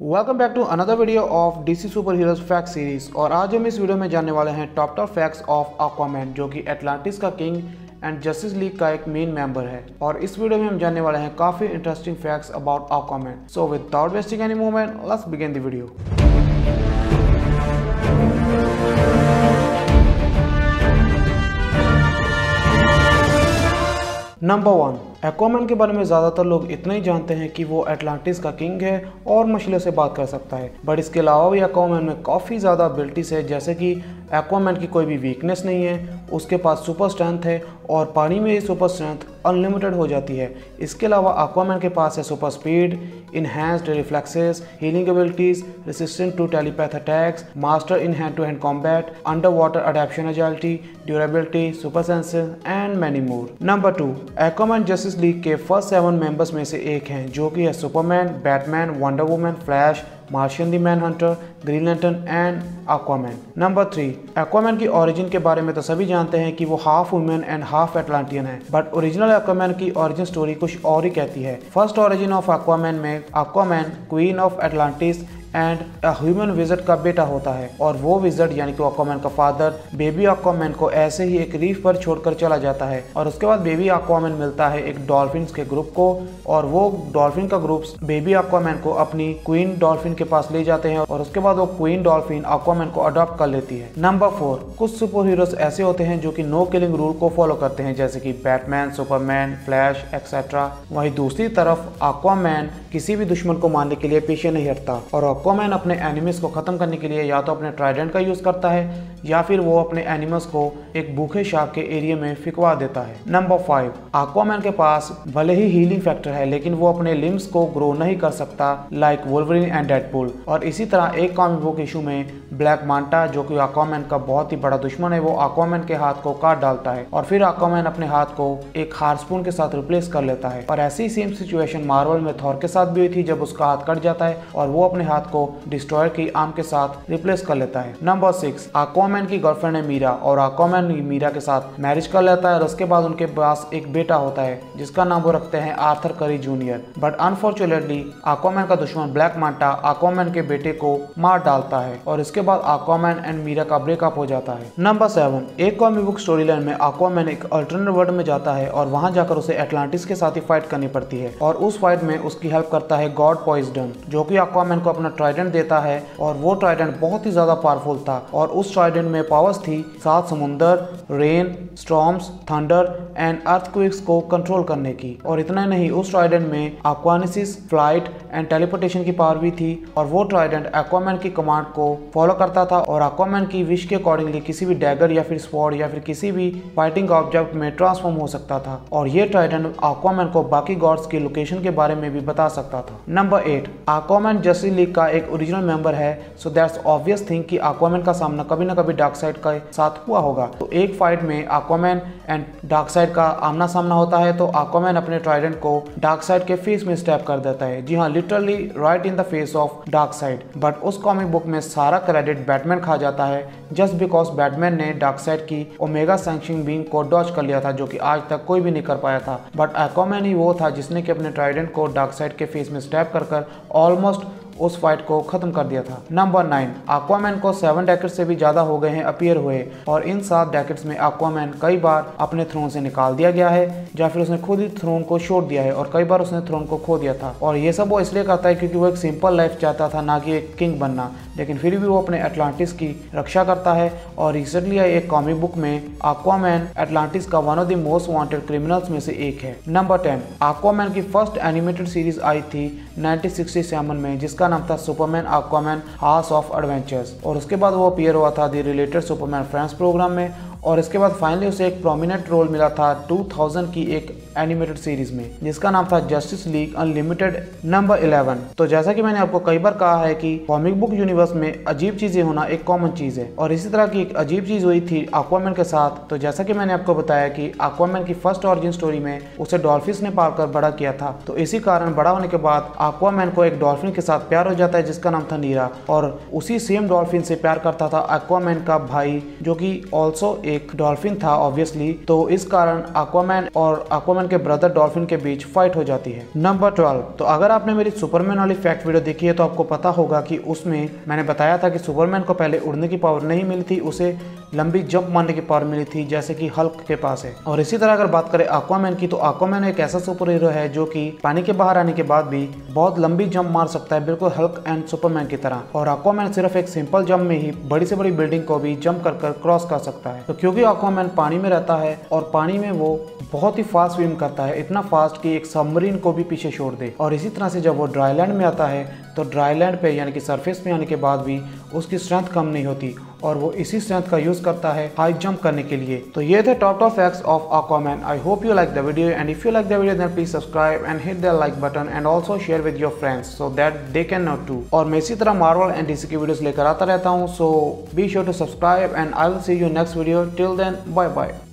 Welcome back to another video of DC super heroes fact series और आज हम इस वीडियो में जानने वाले हैं top top facts of aquaman, जो कि एटलांटिस का किंग एंड जस्टिस लीग का एक मेन मेंबर है। और इस वीडियो में हम जानने वाले हैं काफ़ी interesting facts about aquaman so without wasting any moment let's begin the video number one Aquaman के बारे में ज़्यादातर लोग इतना ही जानते हैं कि वो एटलांटिस का किंग है और मछलियों से बात कर सकता है। बट इसके अलावा भी एक्वामैन में काफ़ी ज़्यादा एबिलिटीज़ है, जैसे कि एक्वामैन की कोई भी वीकनेस नहीं है, उसके पास सुपर स्ट्रेंथ है और पानी में ये सुपर स्ट्रेंथ अनलिमिटेड हो जाती है। इसके अलावा एक्वामैन के पास है super speed enhanced reflexes healing abilities resistant to telepath attacks master in hand to hand combat under water adaptation agility durability super sensitive and many more number two Aquaman Justice League के first seven members में से एक हैं, जो कि है Superman Batman Wonder Woman Flash Martian the Manhunter Green Lantern and Aquaman number three Aquaman की origin के बारे में तो सभी जानते हैं कि वो half woman and half Atlantean है बट ओरिजिनल एक्वामैन की ओरिजिन स्टोरी कुछ और ही कहती है। फ़र्स्ट ओरिजिन ऑफ़ एक्वामैन में Aquaman queen of Atlantis and human visit का बेटा होता है। और वो विजट यानी कि अक्वामैन का फादर बेबी अक्वामैन को ऐसे ही एक रीफ पर छोड़कर चला जाता है। और उसके बाद बेबी अक्वामैन मिलता है एक डॉल्फिन के ग्रुप को। और वो डॉल्फिन का ग्रुप बेबी अक्वामैन को अपनी क्वीन डॉल्फिन के पास ले जाते हैं। और उसके बाद वो क्वीन डॉल्फिन अक्वामैन को अडॉप्ट कर लेती है। नंबर फोर कुछ सुपर हीरोज ऐसे होते हैं जो कि नो किलिंग रूल को फॉलो करते हैं। जैसे कि बैटमैन सुपरमैन फ्लैश एक्सेट्रा वहीं दूसरी तरफ़ अक्वामैन किसी भी दुश्मन को मारने के लिए पीछे नहीं हटता। और एक्वामैन अपने एनिमल्स को ख़त्म करने के लिए या तो अपने ट्राइडेंट का यूज़ करता है, या फिर वो अपने एनिमल्स को एक भूखे शार्क के एरिया में फिकवा देता है। नंबर फाइव एक्वामैन के पास भले ही हीलिंग फैक्टर है, लेकिन वो अपने लिम्स को ग्रो नहीं कर सकता लाइक वोल्वरिन एंड डेडपुल और इसी तरह एक कॉमिक बुक इशू में ब्लैक मांटा जो कि एक्वामैन का बहुत ही बड़ा दुश्मन है, वो एक्वामैन के हाथ को काट डालता है और फिर एक्वामैन अपने हाथ को एक हार्सपून के साथ रिप्लेस कर लेता है। और ऐसी सेम सिचुएशन मार्वल में थॉर के साथ भी हुई थी, जब उसका हाथ कट जाता है और वो अपने हाथ को डिस्ट्रॉयर की आर्म के साथ रिप्लेस कर लेता है। नंबर सिक्स आक्वामैन की गर्लफ्रेंड है मीरा और आक्वामैन मीरा के साथ मैरिज कर लेता है और उसके बाद उनके पास एक बेटा होता है, जिसका नाम वो रखते हैं आर्थर करी जूनियर बट अनफॉर्चुनेटली आक्वामैन का दुश्मन ब्लैक मांटा आक्वामैन के बेटे को मार डालता है और इसके बाद आक्वामैन एंड मीरा का ब्रेकअप हो जाता है। नंबर सेवन एक कॉमिक बुक स्टोरी लाइन में आक्वामैन एक अल्टरनेट वर्ल्ड में जाता है और वहाँ जाकर उसे एटलांटिस के साथ ही फाइट करनी पड़ती है और उस फाइट में उसकी हेल्प करता है गॉड पॉइजडन जो कि आक्वामैन को अपना ट्राइडेंट देता है और वो ट्राइडेंट बहुत ही ज़्यादा पावरफुल था और उस ट्राइडेंट में पावर्स थी सात समुंदर, rain, storms, thunder and earthquakes को कंट्रोल करने की। और इतना नहीं, उस ट्राइडेंट में एक्वानिसिस फ़्लाइट एंड टेलीपोर्टेशन की पावर भी थी और वो ट्राइडेंट एक्वामैन की कमांड को फॉलो करता था और एक्वामैन की विश के अकॉर्डिंगली किसी भी डैगर या फिर स्वॉर्ड या फिर किसी भी फाइटिंग ऑब्जेक्ट में ट्रांसफॉर्म हो सकता था और ये ट्राइडेंट एक्वामैन को बाकी गॉड्स की लोकेशन के बारे में भी बता सकता था। Number eight Aquaman Justice League का एक ओरिजिनल मेंबर है सो दैट्स ऑब्वियस थिंग कि एक्वामैन का सामना कभी ना कभी डार्क साइड के साथ हुआ होगा। तो एक फाइट में एक्वामैन एंड डार्क साइड का आमना सामना होता है तो एक्वामैन अपने ट्राइडेंट को डार्क साइड के फेस में स्टेप कर देता है। जी हाँ literally right in the face of Darkseid but उस कॉमिक बुक में सारा क्रेडिट बैटमैन खा जाता है जस्ट बिकॉज़ बैटमैन ने डार्क साइड की ओमेगा सैंक्शन बीम को डॉच कर लिया था, जो कि आज तक कोई भी नहीं कर पाया था। बट एक्वामैन ही वो था जिसने कि अपने ट्राइडेंट को डार्क साइड के फेस में स्टेप कर ऑलमोस्ट उस फाइट को खत्म कर दिया था। नंबर नाइन एक्वामैन को सेवन डैकेट से भी ज़्यादा हो गए हैं अपियर हुए। और इन सात डैकेट्स में एक्वामैन कई बार अपने थ्रोन से निकाल दिया गया है, या फिर उसने खुद ही थ्रोन को छोड़ दिया है और कई बार उसने थ्रोन को खो दिया था। और ये सब वो इसलिए करता है क्योंकि वो एक सिंपल लाइफ चाहता था, ना कि एक किंग बनना। लेकिन फिर भी वो अपने एटलांटिस की रक्षा करता है और रिसेंटली आई एक कॉमिक बुक में एक्वामैन एटलांटिस का one of the most wanted criminals में से एक है। नंबर टेन एक्वामैन की फ़र्स्ट एनिमेटेड सीरीज़ आई थी 1967 में, जिसका नाम था Superman Aquaman house of adventures. और उसके बाद वो अपियर हुआ था the related Superman friends program में और इसके बाद फाइनली उसे एक प्रोमिनेंट रोल मिला था 2000 की एक एनिमेटेड सीरीज़ में, जिसका नाम था जस्टिस लीग अनलिमिटेड नंबर 11 तो जैसा कि मैंने आपको कई बार कहा है कि कॉमिक बुक यूनिवर्स में अजीब चीज़ें होना एक कॉमन चीज़ है, और इसी तरह की एक अजीब चीज़ हुई थी एक्वामैन के साथ। तो जैसा कि मैंने आपको बताया कि एक्वामैन की फ़र्स्ट ऑरिजिन स्टोरी में उसे डॉल्फिन ने पालकर बड़ा किया था। तो इसी कारण बड़ा होने के बाद एक्वामैन को एक डॉल्फिन के साथ प्यार हो जाता है, जिसका नाम था नीरा और उसी सेम डॉल्फिन से प्यार करता था एक्वामैन का भाई, जो कि ऑल्सो एक डॉल्फिन था ऑब्वियसली तो इस कारण aquaman और aquaman के ब्रदर डॉल्फिन के बीच फाइट हो जाती है। नंबर ट्वेल्व तो अगर आपने मेरी सुपरमैन वाली फैक्ट वीडियो देखी है तो आपको पता होगा कि उसमें मैंने बताया था कि सुपरमैन को पहले उड़ने की पावर नहीं मिली थी, उसे लंबी जंप मारने की पावर मिली थी, जैसे कि हल्क के पास है। और इसी तरह अगर बात करें aquaman की तो aquaman एक ऐसा सुपर हीरो है जो कि पानी के बाहर आने के बाद भी बहुत लंबी जंप मार सकता है, बिल्कुल हल्क एंड सुपरमैन की तरह। और aquaman सिर्फ़ एक सिंपल जंप में ही बड़ी से बड़ी बिल्डिंग को भी जंप कर कर क्रॉस कर सकता है। तो क्योंकि aquaman पानी में रहता है और पानी में वो बहुत ही फास्ट स्विम करता है, इतना फास्ट कि एक सबमरीन को भी पीछे छोड़ दे। और इसी तरह से जब वो ड्राई लैंड में आता है तो ड्राई लैंड पे यानी कि सरफेस में आने के बाद भी उसकी स्ट्रेंथ कम नहीं होती। और वो इसी स्ट्रेंथ का यूज़ करता है हाई जंप करने के लिए। तो ये थे top top facts of aquaman. I hope you like the video and if you like the video then please subscribe and hit the like button and also share with your friends so that they can not too और मैं इसी तरह Marvel and DC की videos लेकर आता रहता हूँ so be sure to subscribe and I will see you next video till then bye bye